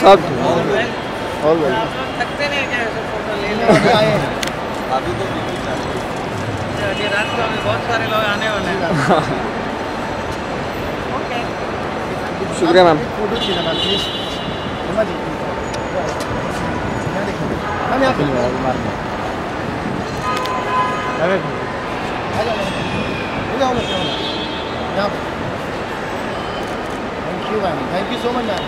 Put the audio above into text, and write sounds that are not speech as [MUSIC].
सब ठीक। और सकते नहीं क्या ऐसे फ़ोटो ले ले? अभी आए हैं। तो अभी तो बिल्कुल चालू है। ये रास्ते में बहुत सारे लोग आने वाले हैं। [LAUGHS] ओके शुक्रिया मैम फ़ोटो खींचना मैम प्लीज़ हिमा जी यहाँ देखिए मैम यहाँ पे। आ जाओ हो जाओ। मैम यहाँ पे। Thank you ma'am thank you so much ma'am